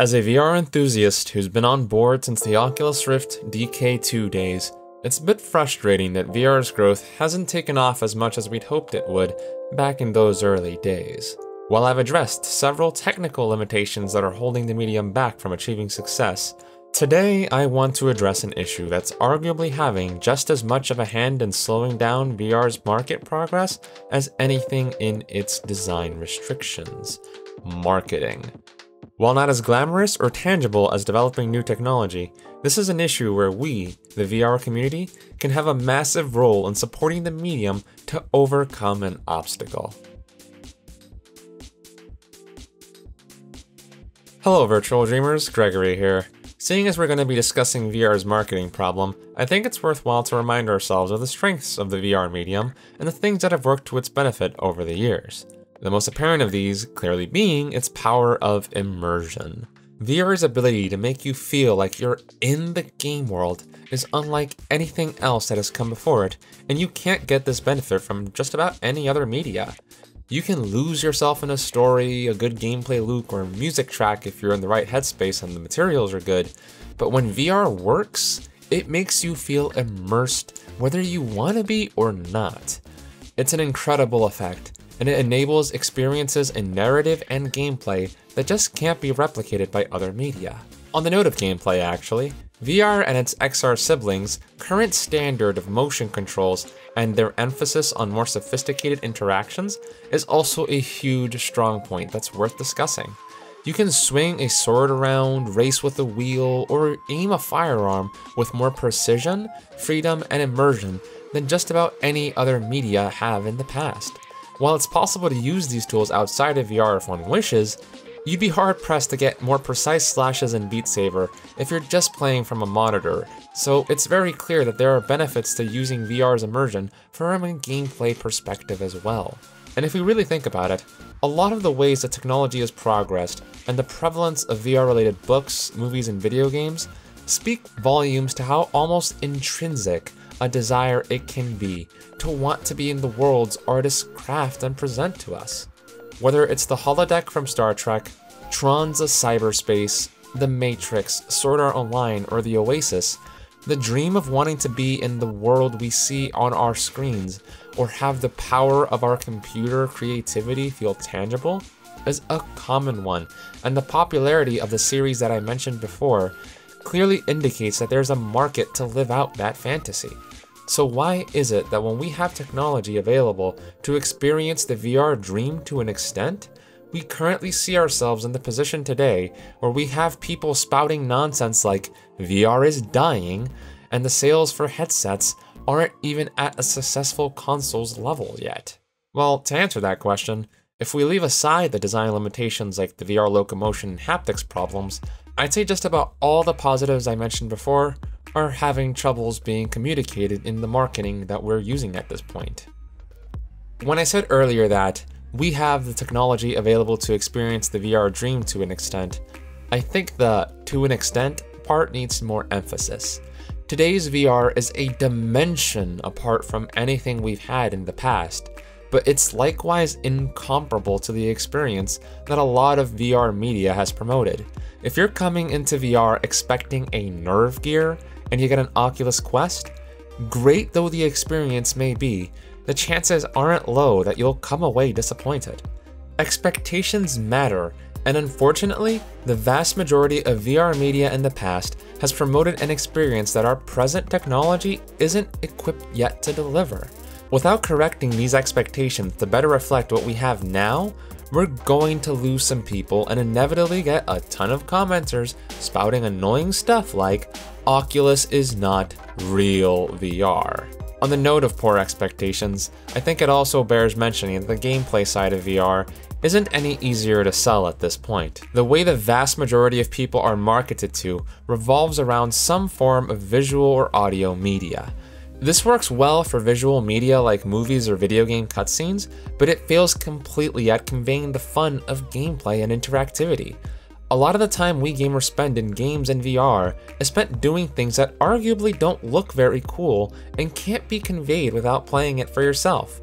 As a VR enthusiast who's been on board since the Oculus Rift DK2 days, it's a bit frustrating that VR's growth hasn't taken off as much as we'd hoped it would back in those early days. While I've addressed several technical limitations that are holding the medium back from achieving success, today I want to address an issue that's arguably having just as much of a hand in slowing down VR's market progress as anything in its design restrictions marketing. While not as glamorous or tangible as developing new technology, this is an issue where we, the VR community, can have a massive role in supporting the medium to overcome an obstacle. Hello, virtual dreamers, Gregory here. Seeing as we're going to be discussing VR's marketing problem, I think it's worthwhile to remind ourselves of the strengths of the VR medium and the things that have worked to its benefit over the years. The most apparent of these clearly being its power of immersion. VR's ability to make you feel like you're in the game world is unlike anything else that has come before it, and you can't get this benefit from just about any other media. You can lose yourself in a story, a good gameplay loop, or music track if you're in the right headspace and the materials are good, but when VR works, it makes you feel immersed whether you want to be or not. It's an incredible effect, and it enables experiences in narrative and gameplay that just can't be replicated by other media. On the note of gameplay, actually, VR and its XR siblings' current standard of motion controls and their emphasis on more sophisticated interactions is also a huge strong point that's worth discussing. You can swing a sword around, race with a wheel, or aim a firearm with more precision, freedom, and immersion than just about any other media have in the past. While it's possible to use these tools outside of VR if one wishes, you'd be hard pressed to get more precise slashes in Beat Saber if you're just playing from a monitor, so it's very clear that there are benefits to using VR's immersion from a gameplay perspective as well. And if we really think about it, a lot of the ways that technology has progressed and the prevalence of VR related books, movies, and video games speak volumes to how almost intrinsic a desire it can be to want to be in the worlds artists craft and present to us. Whether it's the holodeck from Star Trek, Tron's of cyberspace, The Matrix, Sword Art Online, or The Oasis, the dream of wanting to be in the world we see on our screens or have the power of our computer creativity feel tangible is a common one, and the popularity of the series that I mentioned before clearly indicates that there's a market to live out that fantasy. So why is it that when we have technology available to experience the VR dream to an extent, we currently see ourselves in the position today where we have people spouting nonsense like VR is dying and the sales for headsets aren't even at a successful console's level yet? Well, to answer that question, if we leave aside the design limitations like the VR locomotion and haptics problems, I'd say just about all the positives I mentioned before are having troubles being communicated in the marketing that we're using at this point. When I said earlier that we have the technology available to experience the VR dream to an extent, I think the to an extent part needs more emphasis. Today's VR is a dimension apart from anything we've had in the past, but it's likewise incomparable to the experience that a lot of VR media has promoted. If you're coming into VR expecting a nerve gear and you get an Oculus Quest, great though the experience may be, the chances aren't low that you'll come away disappointed. Expectations matter, and unfortunately, the vast majority of VR media in the past has promoted an experience that our present technology isn't equipped yet to deliver. Without correcting these expectations to better reflect what we have now, we're going to lose some people and inevitably get a ton of commenters spouting annoying stuff like, Oculus is not real VR. On the note of poor expectations, I think it also bears mentioning that the gameplay side of VR isn't any easier to sell at this point. The way the vast majority of people are marketed to revolves around some form of visual or audio media. This works well for visual media like movies or video game cutscenes, but it fails completely at conveying the fun of gameplay and interactivity. A lot of the time we gamers spend in games and VR is spent doing things that arguably don't look very cool and can't be conveyed without playing it for yourself.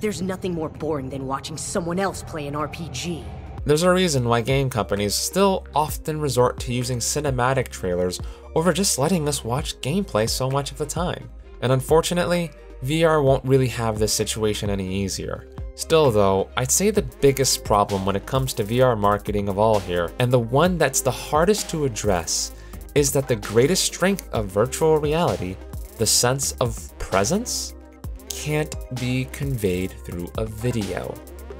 There's nothing more boring than watching someone else play an RPG. There's a reason why game companies still often resort to using cinematic trailers over just letting us watch gameplay so much of the time. And unfortunately, VR won't really have this situation any easier. Still though, I'd say the biggest problem when it comes to VR marketing of all here, and the one that's the hardest to address, is that the greatest strength of virtual reality, the sense of presence, can't be conveyed through a video.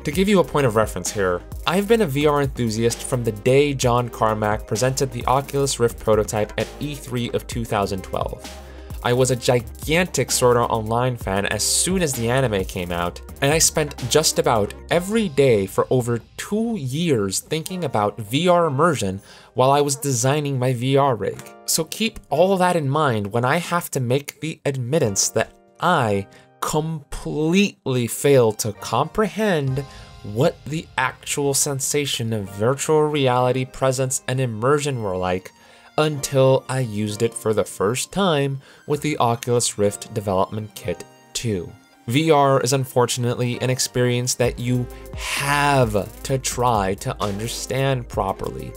To give you a point of reference here, I've been a VR enthusiast from the day John Carmack presented the Oculus Rift prototype at E3 of 2012. I was a gigantic Sword Art Online fan as soon as the anime came out, and I spent just about every day for over two years thinking about VR immersion while I was designing my VR rig. So keep all that in mind when I have to make the admittance that I completely failed to comprehend what the actual sensation of virtual reality presence and immersion were like until I used it for the first time with the Oculus Rift Development Kit 2. VR is unfortunately an experience that you have to try to understand properly.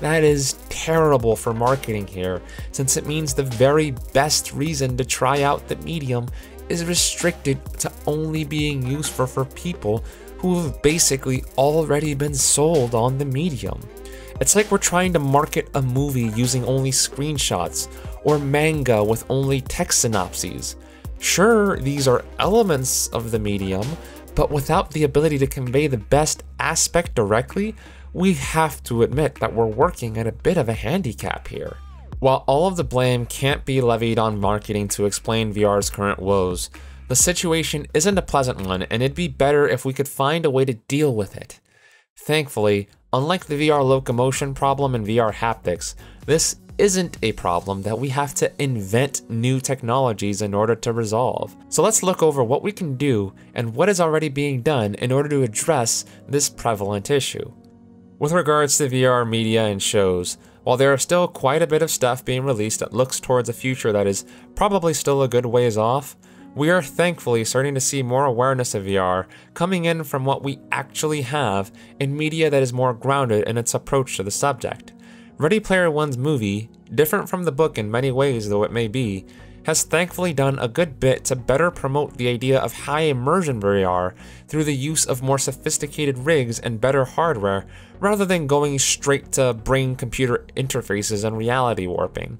That is terrible for marketing here, since it means the very best reason to try out the medium is restricted to only being useful for people who have basically already been sold on the medium. It's like we're trying to market a movie using only screenshots, or manga with only text synopses. Sure, these are elements of the medium, but without the ability to convey the best aspect directly, we have to admit that we're working at a bit of a handicap here. While all of the blame can't be levied on marketing to explain VR's current woes, the situation isn't a pleasant one and it'd be better if we could find a way to deal with it. Thankfully, unlike the VR locomotion problem in VR haptics, this isn't a problem that we have to invent new technologies in order to resolve. So let's look over what we can do and what is already being done in order to address this prevalent issue. With regards to VR media and shows, while there are still quite a bit of stuff being released that looks towards a future that is probably still a good ways off, we are thankfully starting to see more awareness of VR coming in from what we actually have in media that is more grounded in its approach to the subject. Ready Player One's movie, different from the book in many ways though it may be, has thankfully done a good bit to better promote the idea of high immersion VR through the use of more sophisticated rigs and better hardware, rather than going straight to brain computer interfaces and reality warping.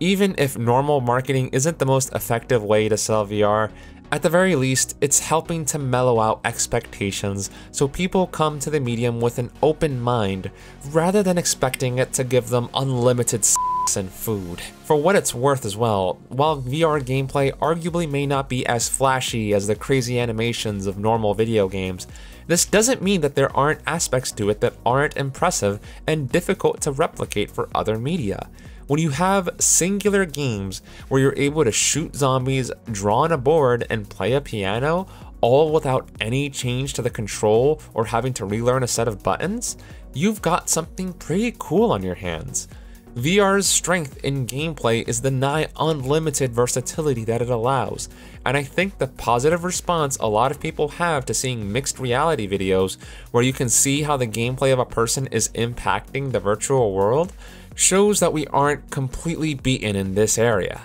Even if normal marketing isn't the most effective way to sell VR, at the very least, it's helping to mellow out expectations so people come to the medium with an open mind rather than expecting it to give them unlimited sex and food. For what it's worth as well, while VR gameplay arguably may not be as flashy as the crazy animations of normal video games, this doesn't mean that there aren't aspects to it that aren't impressive and difficult to replicate for other media. When you have singular games where you're able to shoot zombies, draw on a board, and play a piano, all without any change to the control or having to relearn a set of buttons, you've got something pretty cool on your hands. VR's strength in gameplay is the nigh unlimited versatility that it allows, and I think the positive response a lot of people have to seeing mixed reality videos where you can see how the gameplay of a person is impacting the virtual world shows that we aren't completely beaten in this area.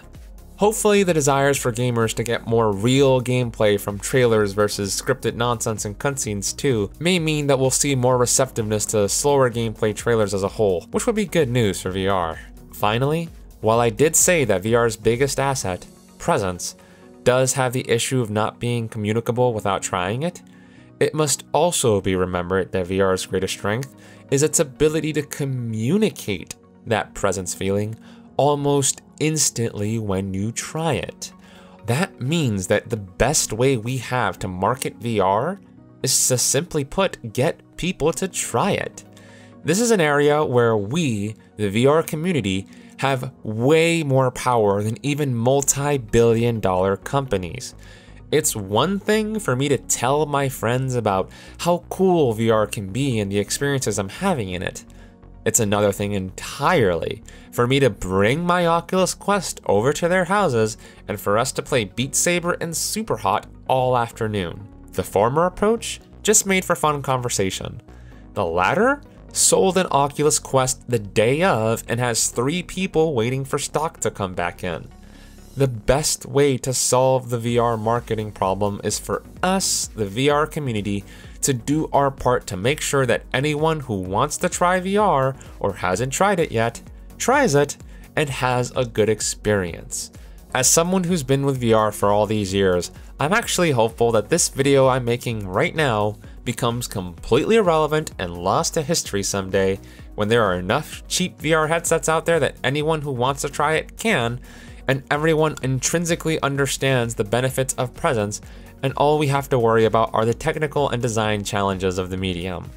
Hopefully the desires for gamers to get more real gameplay from trailers versus scripted nonsense and cutscenes too may mean that we'll see more receptiveness to slower gameplay trailers as a whole, which would be good news for VR. Finally, while I did say that VR's biggest asset, presence, does have the issue of not being communicable without trying it, it must also be remembered that VR's greatest strength is its ability to communicate that presence feeling almost instantly when you try it. That means that the best way we have to market VR is to simply put, get people to try it. This is an area where we, the VR community, have way more power than even multi billion dollar companies. It's one thing for me to tell my friends about how cool VR can be and the experiences I'm having in it. It's another thing entirely for me to bring my Oculus Quest over to their houses and for us to play Beat Saber and Superhot all afternoon. The former approach just made for fun conversation. The latter sold an Oculus Quest the day of and has three people waiting for stock to come back in. The best way to solve the VR marketing problem is for us, the VR community, to do our part to make sure that anyone who wants to try VR or hasn't tried it yet tries it and has a good experience. As someone who's been with VR for all these years, I'm actually hopeful that this video I'm making right now becomes completely irrelevant and lost to history someday when there are enough cheap VR headsets out there that anyone who wants to try it can, and everyone intrinsically understands the benefits of presence, and all we have to worry about are the technical and design challenges of the medium.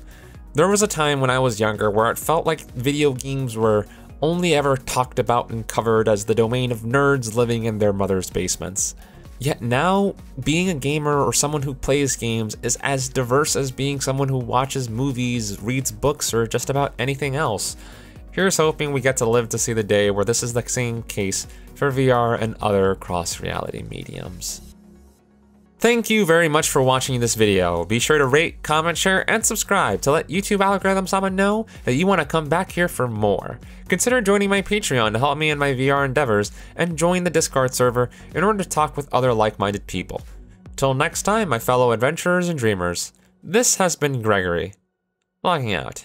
There was a time when I was younger where it felt like video games were only ever talked about and covered as the domain of nerds living in their mother's basements. Yet now, being a gamer or someone who plays games is as diverse as being someone who watches movies, reads books, or just about anything else. Here's hoping we get to live to see the day where this is the same case for VR and other cross reality mediums. Thank you very much for watching this video. Be sure to rate, comment, share, and subscribe to let YouTube algorithm someone know that you want to come back here for more. Consider joining my Patreon to help me in my VR endeavors, and join the Discord server in order to talk with other like-minded people. Till next time, my fellow adventurers and dreamers, this has been Gregory, logging out.